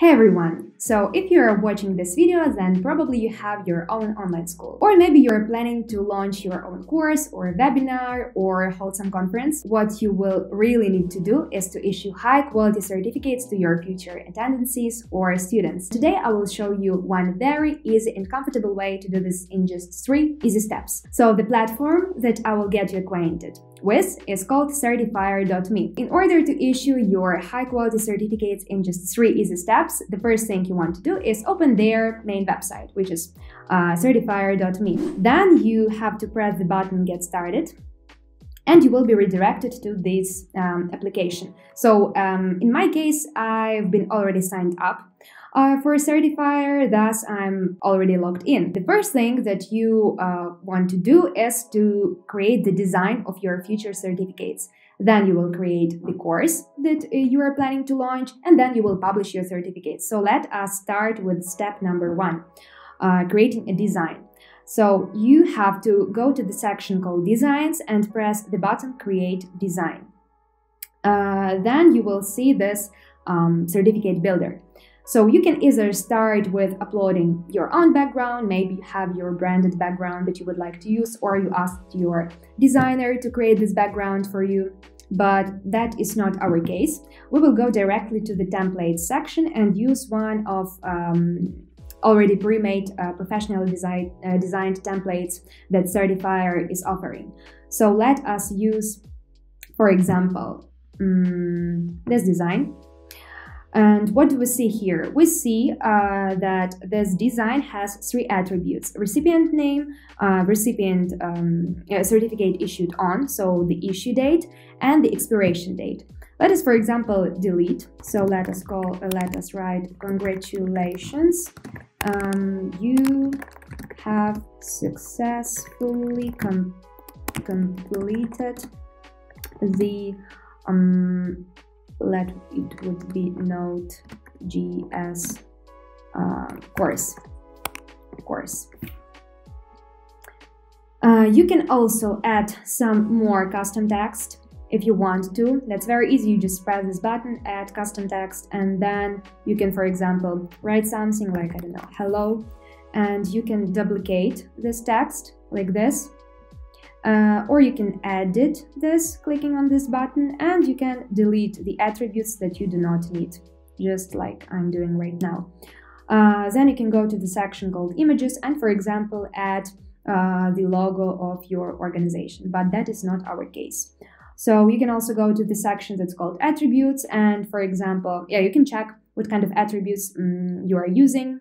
Hey everyone! So if you are watching this video, then probably you have your own online school. Or maybe you're planning to launch your own course or webinar or hold some conference. What you will really need to do is to issue high quality certificates to your future attendances or students. Today I will show you one very easy and comfortable way to do this in just three easy steps. So the platform that I will get you acquainted with is called certifier.me. In order to issue your high quality certificates in just three easy steps, the first thing you want to do is open their main website, which is uh, certifier.me. Then you have to press the button get started and you will be redirected to this um, application. So um, in my case, I've been already signed up uh, for certifier, thus I'm already logged in. The first thing that you uh, want to do is to create the design of your future certificates. Then you will create the course that uh, you are planning to launch, and then you will publish your certificate. So let us start with step number one, uh, creating a design. So you have to go to the section called designs and press the button create design. Uh, then you will see this um, certificate builder. So you can either start with uploading your own background, maybe you have your branded background that you would like to use, or you asked your designer to create this background for you. But that is not our case. We will go directly to the templates section and use one of um, already pre-made uh, professionally design, uh, designed templates that Certifier is offering. So let us use, for example, um, this design and what do we see here? We see uh, that this design has three attributes recipient name, uh, recipient um, certificate issued on, so the issue date, and the expiration date. Let us, for example, delete. So let us call, uh, let us write congratulations. Um, you have successfully com completed the um, let it would be Node.js uh, course course. Uh, you can also add some more custom text if you want to. That's very easy. You just press this button, add custom text, and then you can, for example, write something like, I don't know, hello, and you can duplicate this text like this uh, or you can edit this clicking on this button and you can delete the attributes that you do not need, just like I'm doing right now. Uh, then you can go to the section called images and for example add uh, the logo of your organization, but that is not our case. So you can also go to the section that's called attributes and for example, yeah, you can check what kind of attributes um, you are using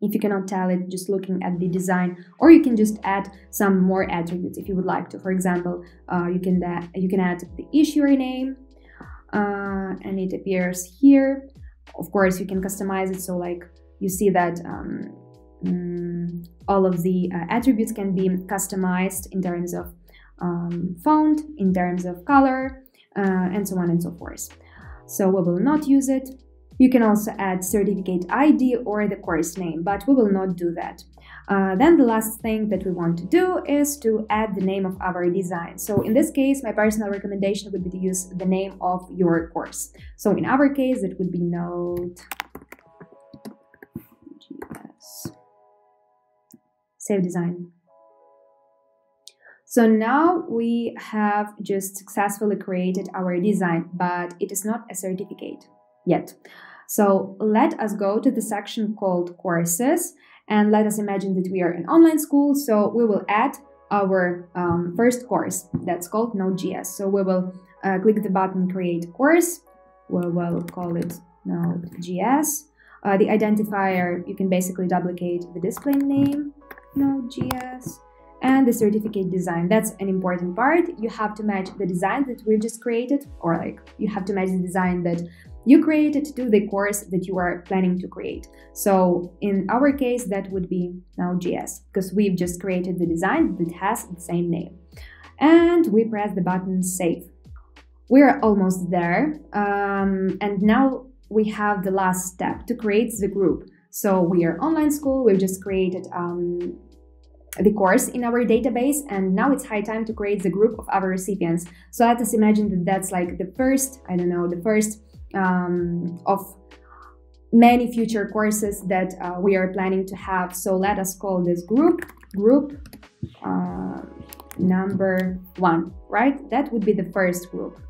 if you cannot tell it just looking at the design or you can just add some more attributes if you would like to. For example uh, you can you can add the issuer name uh, and it appears here. Of course you can customize it so like you see that um, mm, all of the uh, attributes can be customized in terms of um, font in terms of color uh, and so on and so forth. So we will not use it you can also add certificate ID or the course name, but we will not do that. Uh, then the last thing that we want to do is to add the name of our design. So in this case, my personal recommendation would be to use the name of your course. So in our case, it would be Node. Save design. So now we have just successfully created our design, but it is not a certificate yet. So let us go to the section called courses and let us imagine that we are an online school. So we will add our um, first course that's called Node.js. So we will uh, click the button create course. We will call it Node.js. Uh, the identifier, you can basically duplicate the display name, Node.js, and the certificate design. That's an important part. You have to match the design that we've just created, or like you have to match the design that you created to the course that you are planning to create. So in our case, that would be Node.js because we've just created the design that has the same name. And we press the button save. We're almost there. Um, and now we have the last step to create the group. So we are online school. We've just created um, the course in our database and now it's high time to create the group of our recipients so let us imagine that that's like the first i don't know the first um, of many future courses that uh, we are planning to have. So let us call this group group uh, number one, right? That would be the first group.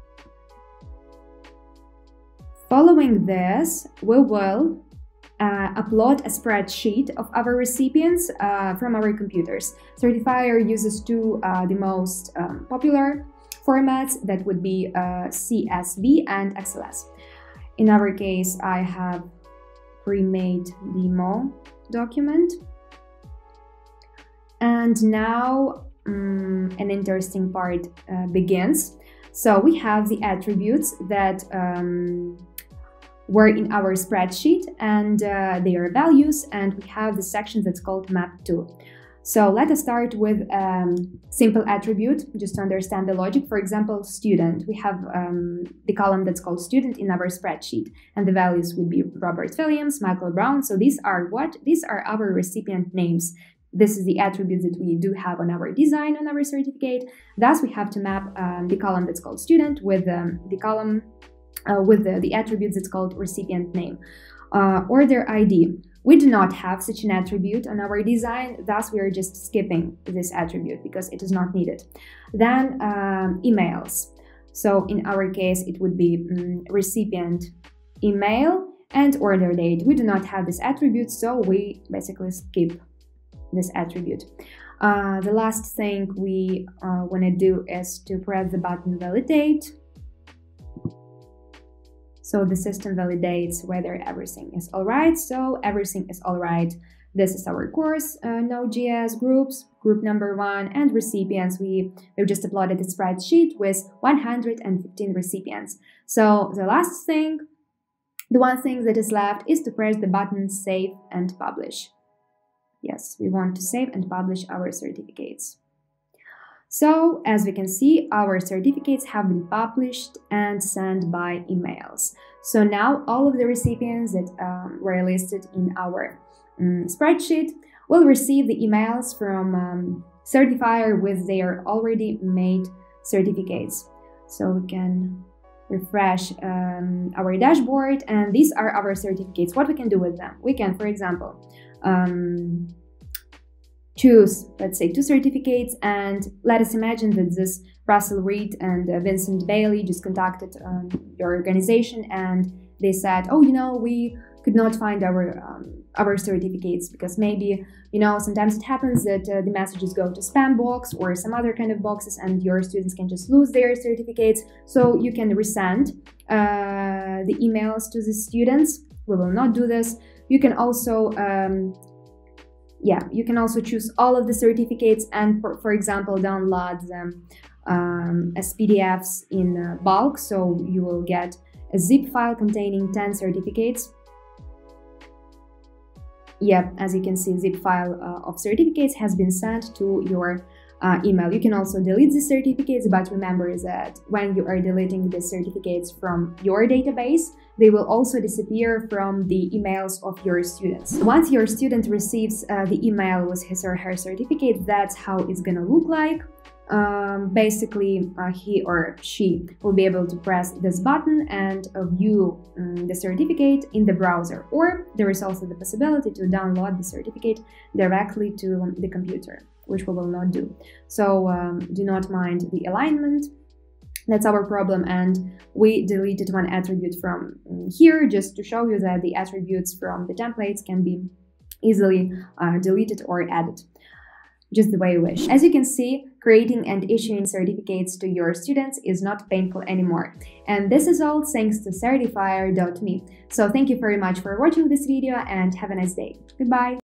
Following this, we will uh, upload a spreadsheet of our recipients uh, from our computers. Certifier uses two uh, the most um, popular formats that would be uh, CSV and XLS. In our case, I have pre-made demo document. And now um, an interesting part uh, begins. So we have the attributes that um, were in our spreadsheet and uh, their values, and we have the section that's called map to. So let us start with um, simple attribute, just to understand the logic. For example, student. We have um, the column that's called student in our spreadsheet, and the values would be Robert Williams, Michael Brown. So these are what? These are our recipient names. This is the attribute that we do have on our design on our certificate. Thus, we have to map um, the column that's called student with um, the column uh, with the, the attributes it's called recipient name uh, or their ID. We do not have such an attribute on our design, thus we are just skipping this attribute because it is not needed. Then um, emails. So in our case, it would be um, recipient email and order date. We do not have this attribute, so we basically skip this attribute. Uh, the last thing we uh, want to do is to press the button validate so the system validates whether everything is all right. So everything is all right. This is our course, uh, Node.js groups, group number one, and recipients. We, we've just uploaded a spreadsheet with 115 recipients. So the last thing, the one thing that is left is to press the button save and publish. Yes, we want to save and publish our certificates. So, as we can see, our certificates have been published and sent by emails. So now all of the recipients that um, were listed in our um, spreadsheet will receive the emails from um, Certifier with their already made certificates. So we can refresh um, our dashboard and these are our certificates. What we can do with them? We can, for example, um, choose, let's say, two certificates, and let us imagine that this Russell Reed and uh, Vincent Bailey just contacted um, your organization and they said, oh, you know, we could not find our um, our certificates because maybe you know sometimes it happens that uh, the messages go to spam box or some other kind of boxes and your students can just lose their certificates. So you can resend uh, the emails to the students. We will not do this. You can also um, yeah, you can also choose all of the certificates and, for, for example, download them um, as PDFs in uh, bulk. So you will get a zip file containing 10 certificates. Yep, as you can see, zip file uh, of certificates has been sent to your uh, email. You can also delete the certificates, but remember that when you are deleting the certificates from your database, they will also disappear from the emails of your students. Once your student receives uh, the email with his or her certificate, that's how it's gonna look like. Um, basically, uh, he or she will be able to press this button and uh, view um, the certificate in the browser. Or there is also the possibility to download the certificate directly to the computer which we will not do. So um, do not mind the alignment. That's our problem and we deleted one attribute from here just to show you that the attributes from the templates can be easily uh, deleted or added just the way you wish. As you can see, creating and issuing certificates to your students is not painful anymore. And this is all thanks to certifier.me. So thank you very much for watching this video and have a nice day. Goodbye!